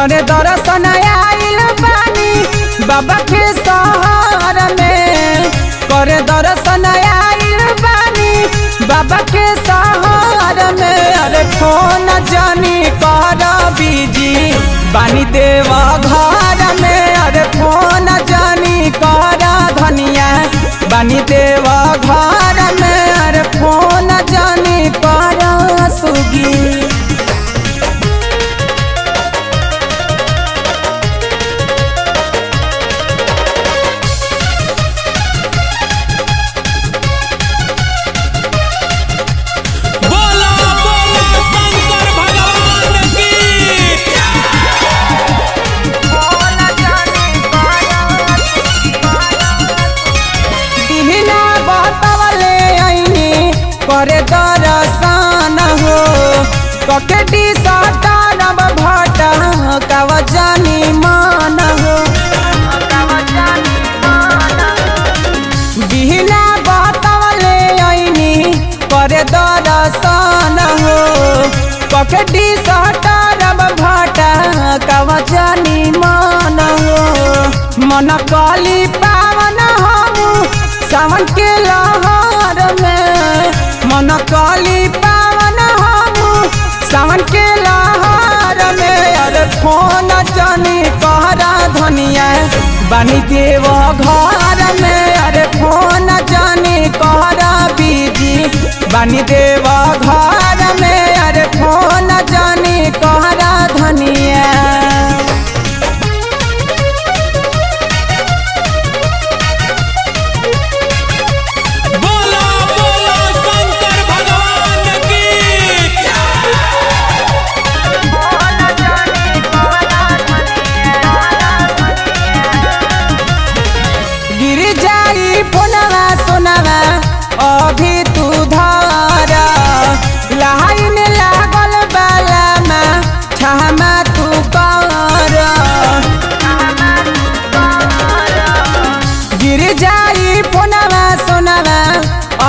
करे दर्शन आइल बानी। बाबा के शहर में करे दर्शन आइल बानी। बाबा के शहर में अरे फ़ोन जानी कर बीजी। बानी देवा करे दर्शन हो। ककेटी सटारब भटा कवजानी मान हो। बतवले आईनी हो। भटा कवजानी मान हो। मन काली पावन हमू, सावन के लहर में मन कली पावन हम, सावन के लहर में अरे फ़ोन जनी कहरा धनिया। बनी देव घर में अरे फ़ोन जानी कहरा बीजी। बनी देव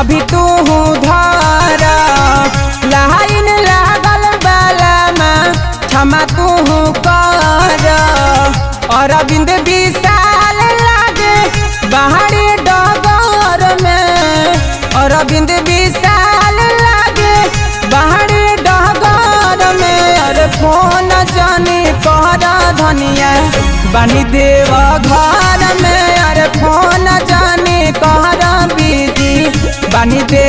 अभी तू धर। लाइन लागल बाला में, क्षमा तू कर। अरविंद विशाल लागे, बाहरी डगर में। अरविंद विशाल लागे, बाहरी डगर में। अरे फ़ोन जानी कहरा धनिया, बनी देव घर। में अरे